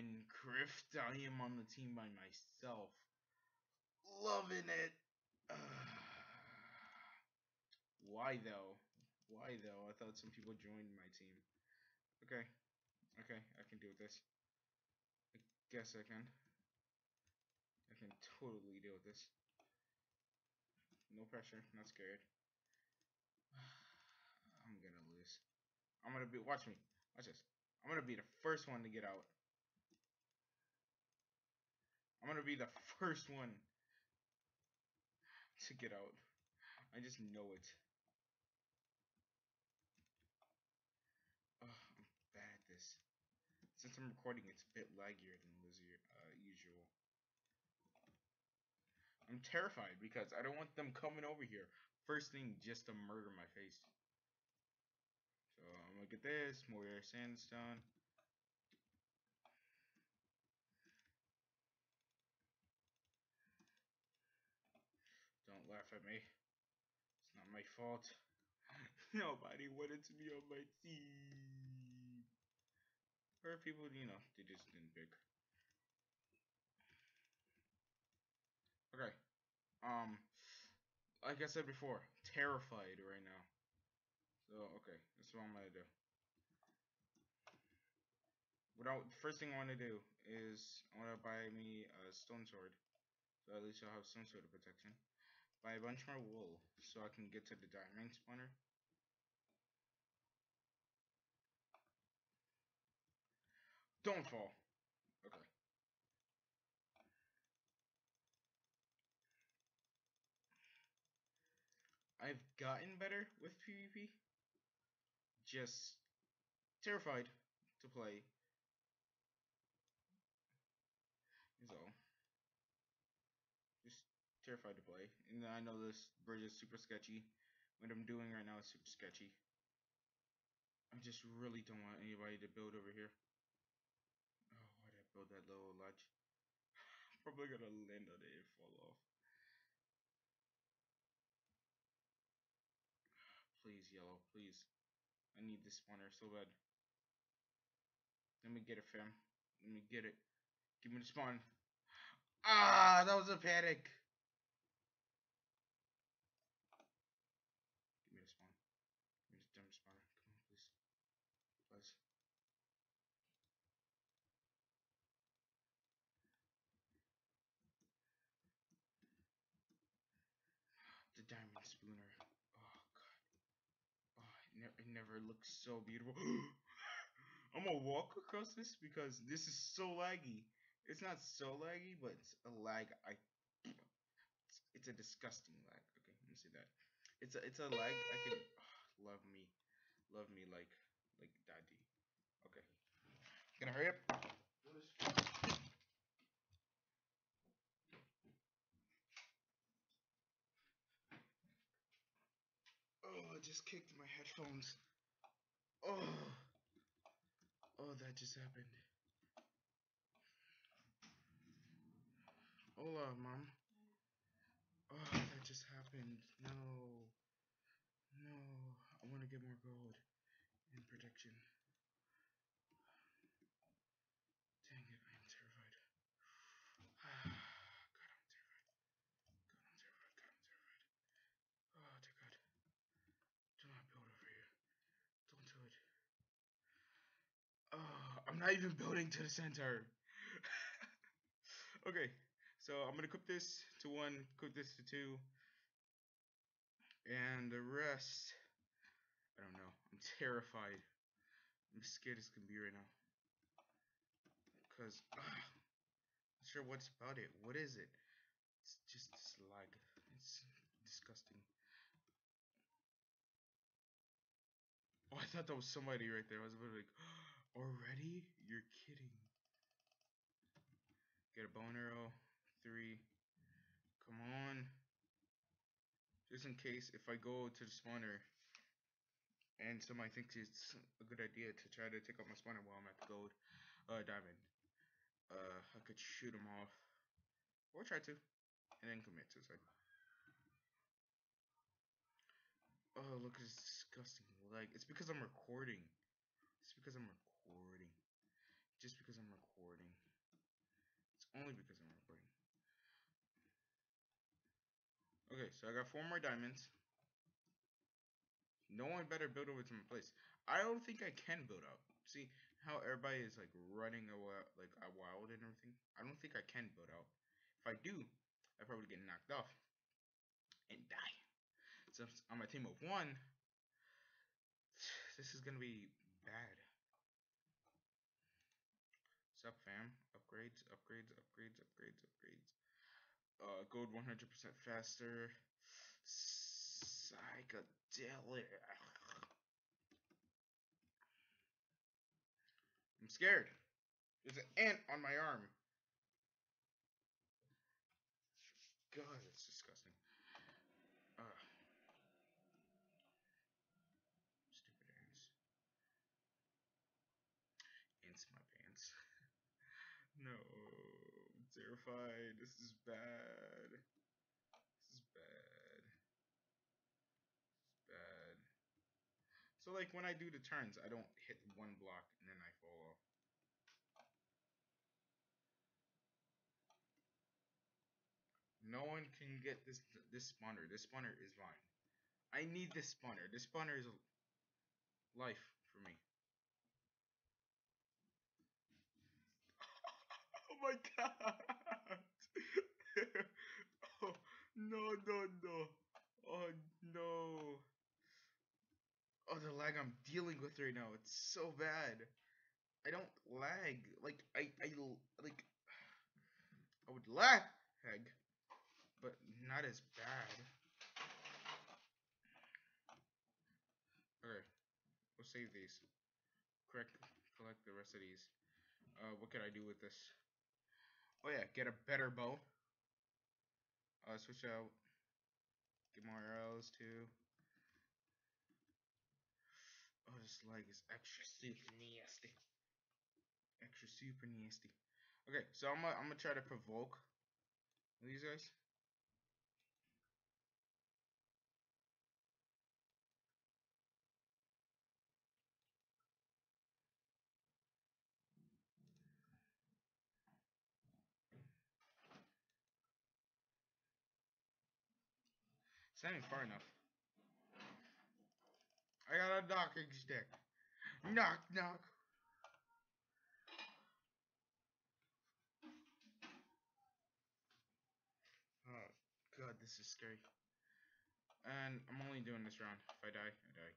Minecraft. I am on the team by myself. Loving it. Why though? Why though? I thought some people joined my team. Okay. Okay, I can deal with this. I guess I can. I can totally deal with this. No pressure, not scared. I'm gonna lose. I'm gonna be watch me. Watch this. I'm gonna be the first one to get out. I'm gonna be the first one to get out. I just know it. Oh, I'm bad at this. Since I'm recording, it's a bit laggier than uh, usual. I'm terrified because I don't want them coming over here first thing just to murder my face. So I'm gonna get this, more sandstone. Don't laugh at me. It's not my fault. Nobody wanted to be on my team. Or people, you know, they just didn't pick. Okay. Um, like I said before, terrified right now. So, okay, that's what I'm gonna do. What I, first thing I want to do is I want to buy me a stone sword, so at least I'll have some sort of protection. Buy a bunch more wool so I can get to the diamond spawner. Don't fall. Okay. I've gotten better with PvP. Just terrified to play. All. Just terrified to play. And I know this bridge is super sketchy. What I'm doing right now is super sketchy. I just really don't want anybody to build over here. Oh, why'd I build that little ledge? Probably gonna land on it and fall off. Please, yellow, please. I need this spawner so bad. Let me get it, fam. Let me get it. Give me the spawn. Ah, that was a panic. Give me the spawn. Give me the dumb spawner. Come on, please. Please. Spooner. Oh god. Oh, it, ne it never looks so beautiful. I'm gonna walk across this because this is so laggy. It's not so laggy, but it's a lag. I. It's, it's a disgusting lag. Okay, let me see that. It's a it's a lag. I can oh, love me, love me like like daddy. Okay, gonna hurry up. Oh, I just kicked my headphones. Oh. Oh, that just happened. Hola, mom. Oh, that just happened. No. No. I want to get more gold and protection. Dang it, I am terrified. God, I'm terrified. God, I'm terrified. God, I'm terrified. Oh, dear God. Do not build over here. Don't do it. Oh, I'm not even building to the center. okay, so I'm gonna cook this to one, cook this to two, and the rest, I don't know. I'm terrified. I'm scared as can be right now. Cause, uh, not sure what's about it. What is it? It's just slag. It's disgusting. Oh, I thought that was somebody right there. I was to like. Already? You're kidding. Get a bone arrow. Three. Come on. Just in case if I go to the spawner and somebody thinks it's a good idea to try to take out my spawner while I'm at the gold uh, diamond, uh, I could shoot them off. Or try to. And then commit suicide. Oh, look, it's disgusting. Like, it's because I'm recording. It's because I'm recording recording. Just because I'm recording. It's only because I'm recording. Okay, so I got four more diamonds. No one better build over to my place. I don't think I can build out. See how everybody is like running a like a wild and everything. I don't think I can build out. If I do, I probably get knocked off and die. So I'm my team of one, this is gonna be bad. Sup fam? Upgrades, upgrades, upgrades, upgrades, upgrades. Uh, gold 100% faster. Psychedelic. I'm scared. There's an ant on my arm. God, that's disgusting. Uh, stupid ants. Ants my pants. No, terrified. This is bad. So like when I do the turns, I don't hit one block and then I fall off. No one can get this this spawner. This spawner is mine. I need this spawner. This spawner is life for me. My god! oh no no no! Oh no! Oh, the lag I'm dealing with right now. It's so bad. I don't lag. Like, I, I, like, I would lag, but not as bad. Okay, we'll save these. Correct, collect the rest of these. Uh, what can I do with this? Oh yeah, get a better bow. Uh, switch out. Get more arrows too. Oh, this leg is extra super nasty. Extra super nasty. Okay, so I'm gonna I'm gonna try to provoke these guys. It's not far enough. I got a knocking stick. Knock, knock. Oh, God, this is scary. And I'm only doing this round. If I die, I die.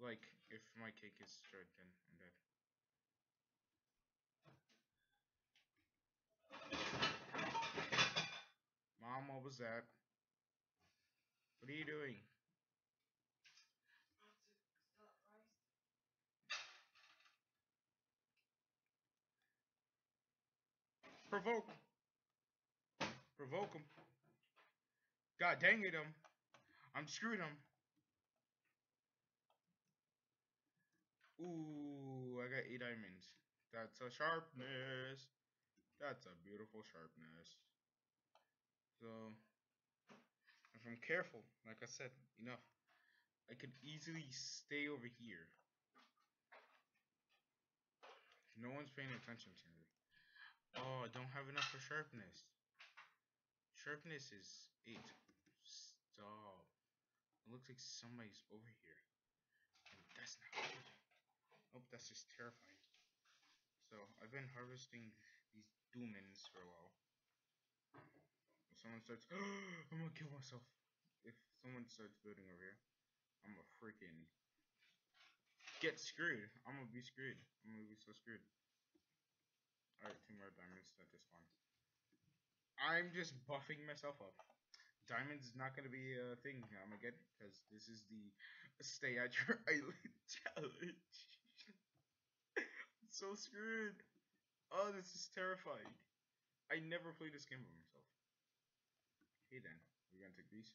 Like, if my cake is destroyed, then I'm dead. Mom, what was that? What are you doing? Provoke. Provoke him. God dang it, him. I'm screwed him. Ooh, I got eight diamonds. That's a sharpness. That's a beautiful sharpness. So, I'm careful, like I said, enough, I could easily stay over here. No one's paying attention to me. Oh, I don't have enough for sharpness. Sharpness is 8. Stop. It looks like somebody's over here. And that's not good. Oh, that's just terrifying. So, I've been harvesting these demons for a while. Someone starts, I'm gonna kill myself. Someone starts building over here, I'm a freaking get screwed. I'm gonna be screwed. I'm gonna be so screwed. Alright, two more diamonds that just one. I'm just buffing myself up. Diamonds is not gonna be a thing I'm gonna get because this is the stay at your island challenge. so screwed. Oh, this is terrifying. I never played this game by myself. Okay then, we're gonna take these.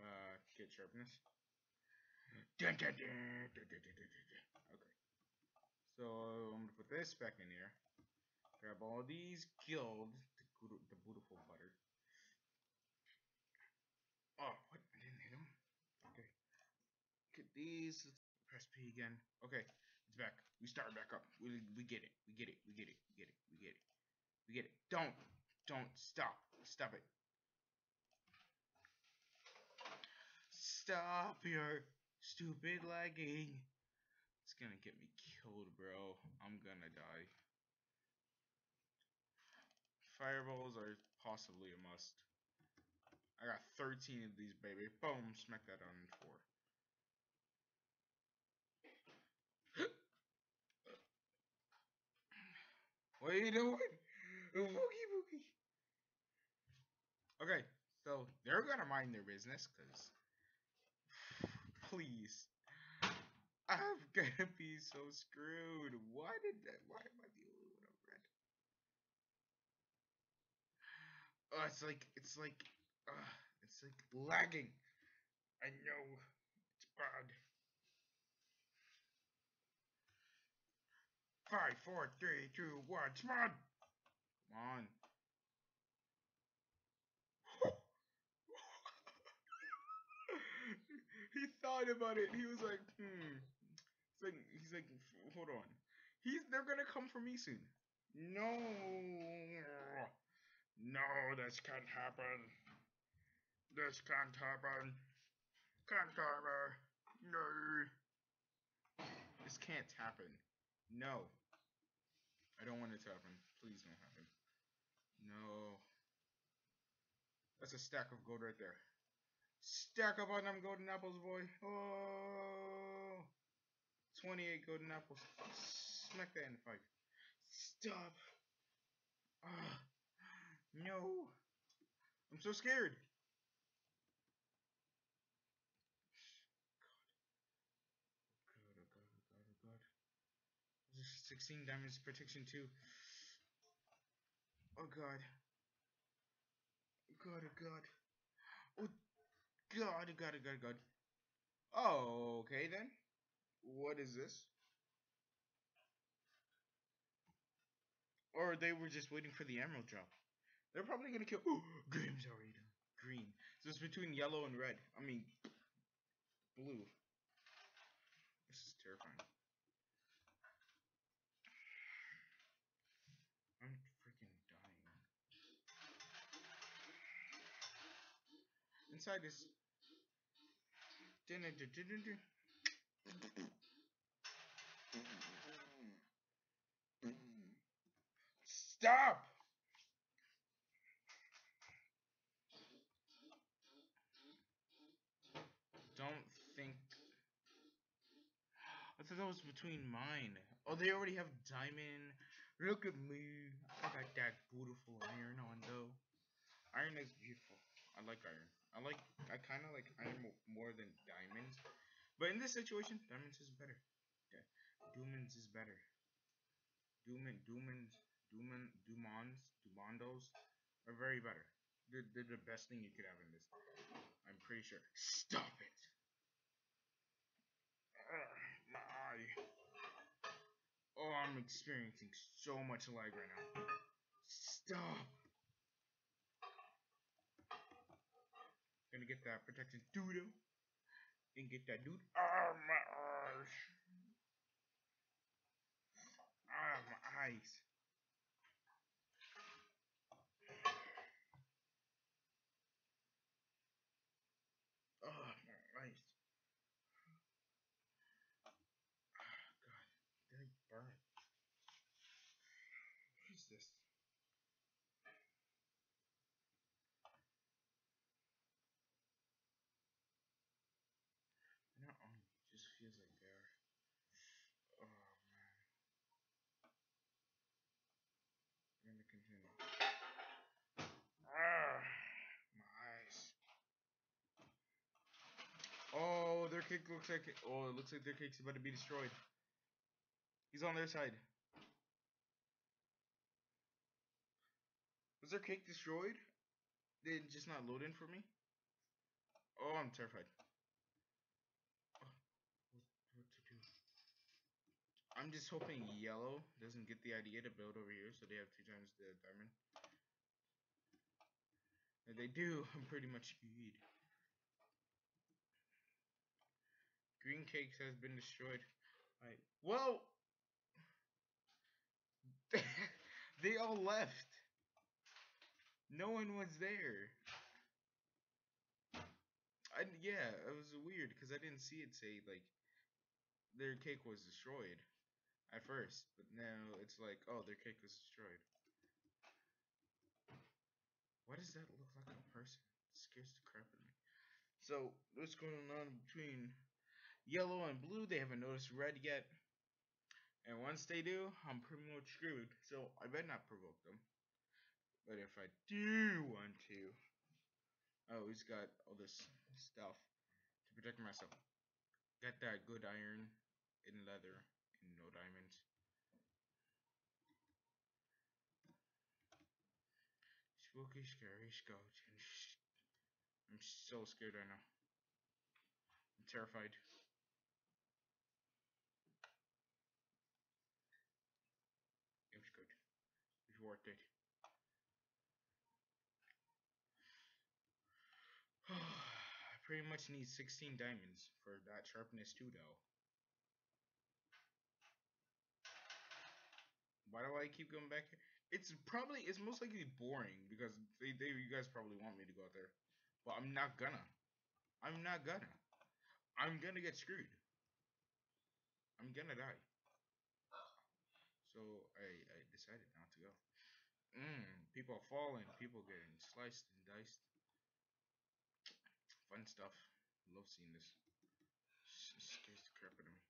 Uh, get sharpness. Dun, dun, dun, so I'm gonna put this back in here. Grab all these guild, the, the beautiful butter. Oh, what? I didn't hit him. Okay. Get these. Press P again. Okay. It's back. We start back up. We, we get it. We get it. We get it. We get it. We get it. We get it. Don't. Don't. Stop. Stop it. Stop your stupid lagging. It's gonna get me killed, bro. I'm gonna die. Fireballs are possibly a must. I got 13 of these, baby. Boom, smack that on four. what are you doing? Boogie boogie. Okay, so they're gonna mind their business, cause please. I'm gonna be so screwed. Why did that? Why am I the only one of red? Oh, it's like it's like uh, it's like lagging. I know it's bad. Five, four, three, two, one, come on! Come on. He thought about it. He was like, hmm. He's like, he's like, hold on. He's they're gonna come for me soon. No, no, this can't happen. This can't happen. Can't happen. No. This can't happen. No. I don't want it to happen. Please don't happen. No. That's a stack of gold right there. Stack up on them golden apples, boy. Oh. 28 golden apples. Smack that in the fight. Stop. Ah. No. I'm so scared. God, oh god, oh god, oh god. This is 16 damage protection too. Oh god. God, oh god. God, god, god, god. Oh, okay then. What is this? Or they were just waiting for the emerald drop. They're probably gonna kill. Ooh, already done. Green. So it's between yellow and red. I mean, blue. This is terrifying. I'm freaking dying. Inside this. Stop! Don't think. I thought that was between mine. Oh, they already have diamond. Look at me. I got that beautiful iron on though. Iron is beautiful. I like iron. I like. I kind of like iron more than diamonds. But in this situation, diamonds is better. Yeah, Dumans is better. Duman, Dumans, Duman, Dumons, Dumondos are very better. They're, they're the best thing you could have in this. I'm pretty sure. Stop it. Ugh, my eye. Oh, I'm experiencing so much lag right now. Stop. Gonna get that protection doodle. And get that dude. Ah, my eyes. Ah, my eyes. Oh, my eyes. Ah, God. Did I burn it? What is this? Not on me. Just feels like they are. Oh man. I'm gonna continue. Ah, my eyes. Oh, their cake looks like. Oh, it looks like their cake's about to be destroyed. He's on their side. Was their cake destroyed? It just not load in for me? Oh, I'm terrified. I'm just hoping yellow doesn't get the idea to build over here, so they have two times the diamond. If they do, I'm pretty much screwed. Green cakes has been destroyed. Alright. Well, they all left. No one was there. I yeah, it was weird because I didn't see it say like their cake was destroyed at first, but now it's like oh their cake was destroyed. Why does that look like a person? It scares the crap out of me. So what's going on between yellow and blue? They haven't noticed red yet. And once they do, I'm pretty much screwed. So I better not provoke them. But if I do want to, I always got all this stuff to protect myself. Got that good iron in leather and no diamonds. Spooky, scary skeleton. I'm so scared right now. I'm terrified. It was good. I pretty much need 16 diamonds for that sharpness too, though. Why do I keep going back here? It's probably, it's most likely boring because they, they, you guys probably want me to go out there. But I'm not gonna. I'm not gonna. I'm gonna get screwed. I'm gonna die. So I, I decided Mmm, people falling, people getting sliced and diced. Fun stuff. Love seeing this. It scares the crap out of me.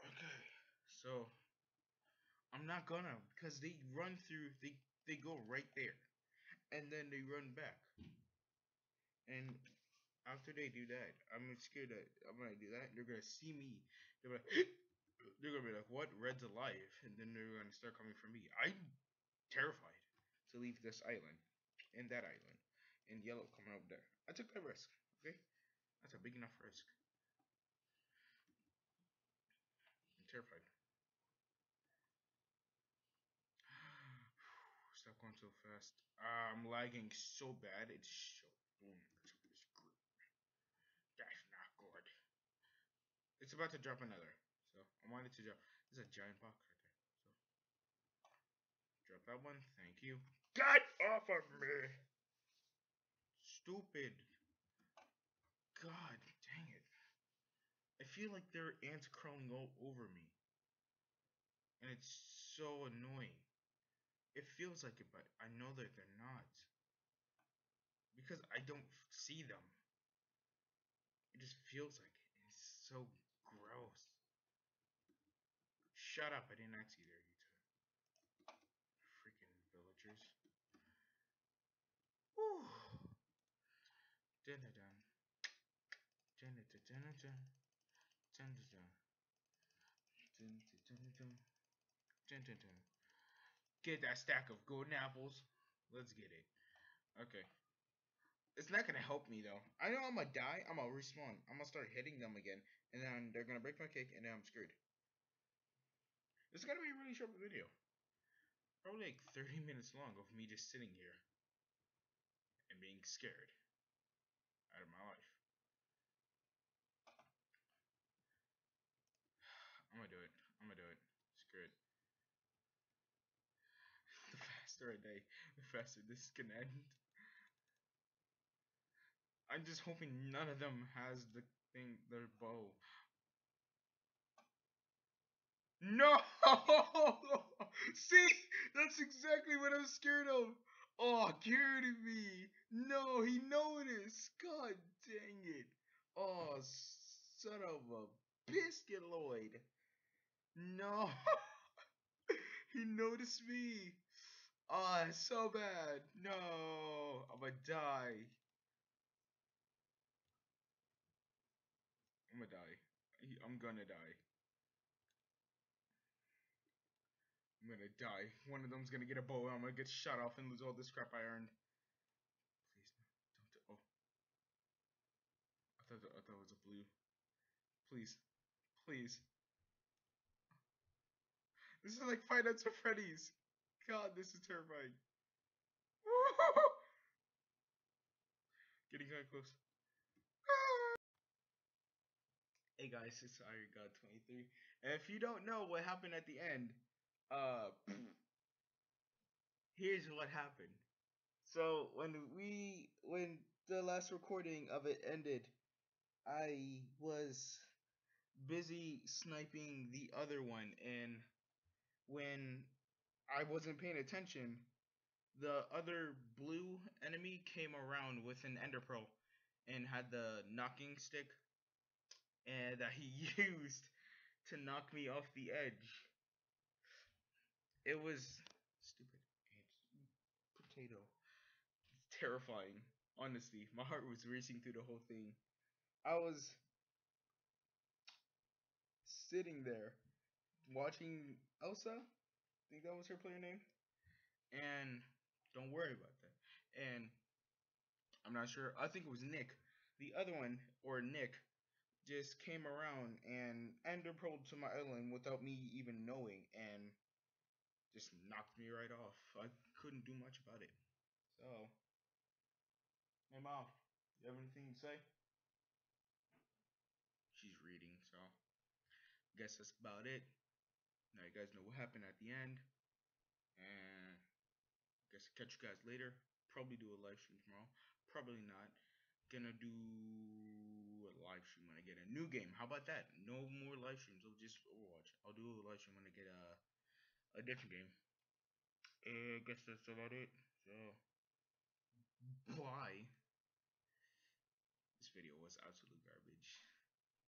Okay, so I'm not gonna because they run through. They they go right there, and then they run back. And after they do that, I'm scared that I'm gonna do that. They're gonna see me. They're they're gonna be like, "What? Red's alive?" And then they're gonna start coming for me. I'm terrified to leave this island and that island and yellow coming up there. I took that risk. Okay, that's a big enough risk. I'm terrified. Stop going so fast. Uh, I'm lagging so bad. It's so. Mm, that's not good. It's about to drop another. So I wanted to drop. There's a giant box right there. So drop that one. Thank you. Get off of me! Stupid. God dang it. I feel like there are ants crawling all over me. And it's so annoying. It feels like it, but I know that they're not. Because I don't see them. It just feels like it. It's so gross. Shut up, I didn't ask you there, you two. Freaking villagers. Whew. Dun dun dun. Dun dun dun dun dun. Dun dun dun. Dun dun dun dun. Dun dun dun. Get that stack of golden apples. Let's get it. Okay. It's not gonna help me though. I know I'm gonna die. I'm gonna respawn. I'm gonna start hitting them again, and then they're gonna break my cake, and then I'm screwed. It's gonna be a really short video. Probably like 30 minutes long of me just sitting here and being scared out of my life. I'm gonna do it. I'm gonna do it. Screw it. the faster I die, the faster this can end. I'm just hoping none of them has the thing, their bow. No! See? That's exactly what I'm scared of. Oh, of me. No, he noticed. God dang it. Oh, son of a biscuit, Lloyd. No. he noticed me. Oh, so bad. No. I'm gonna die. I'm gonna die. I'm gonna die. I'm gonna die. One of them's gonna get a bow. I'm gonna get shot off and lose all this crap I earned. Please, don't. Oh, I thought I thought it was a blue. Please, please. This is like Five Nights at Freddy's. God, this is terrifying. Getting kind of close. Hey guys, it's Iron God 23. And if you don't know what happened at the end, uh here's what happened. So when we when the last recording of it ended, I was busy sniping the other one and when I wasn't paying attention, the other blue enemy came around with an ender pearl and had the knocking stick and that he used to knock me off the edge. It was stupid. Potato. It's terrifying. Honestly, my heart was racing through the whole thing. I was sitting there watching Elsa. I think that was her player name. And don't worry about that. And I'm not sure. I think it was Nick. The other one, or Nick, just came around and ender pearled to my island without me even knowing just knocked me right off. I couldn't do much about it. So, hey mom, you have anything to say? She's reading, so guess that's about it. Now you guys know what happened at the end. And I guess I'll catch you guys later. Probably do a live stream tomorrow. Probably not. Gonna do a live stream when I get a new game. How about that? No more live streams. I'll just Overwatch. I'll do a live stream when I get a a different game. Uh, I guess that's about it. So, bye. This video was absolutely great.